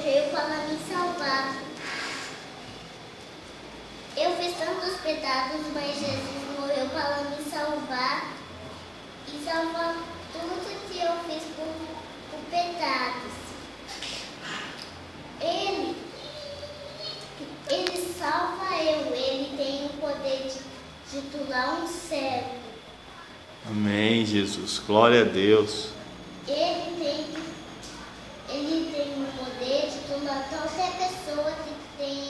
morreu para me salvar. Eu fiz tantos pedaços, mas Jesus morreu para me salvar e salvar tudo que eu fiz por, por pecados. Ele, ele salva eu, ele tem o poder de, de um servo. Amém, Jesus. Glória a Deus. Ele tem, ele tem o poder de tular qualquer pessoa que tem.